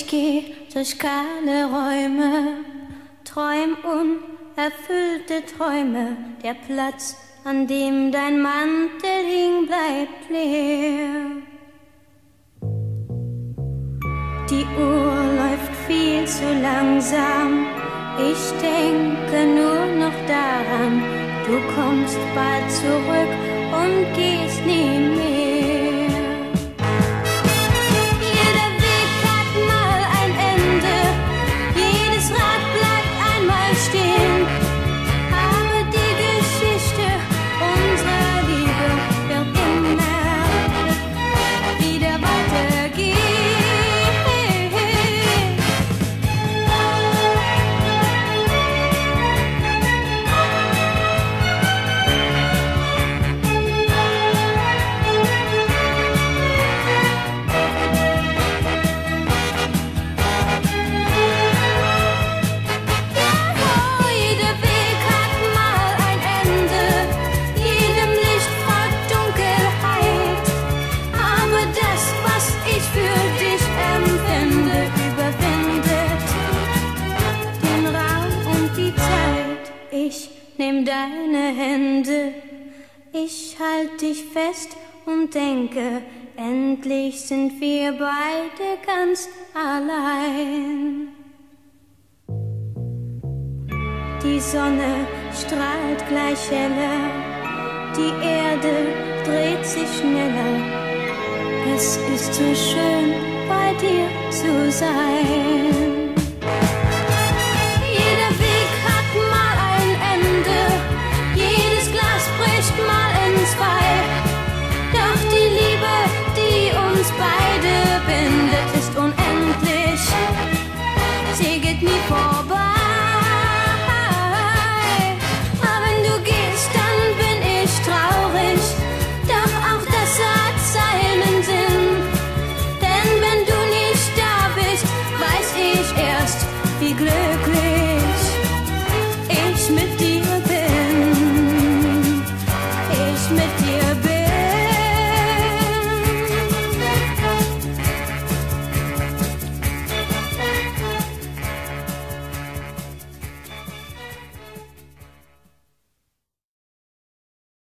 Ich geh durch kahle Räume, träum unerfüllte Träume. Der Platz, an dem dein Mantel hing, bleibt leer. Die Uhr läuft viel zu langsam. Ich denke nur noch daran, du kommst bald zurück und gehst nie mehr. in Nehm deine Hände, ich halt dich fest und denke, endlich sind wir beide ganz allein. Die Sonne strahlt gleich heller, die Erde dreht sich schneller. Es ist so schön, bei dir zu sein.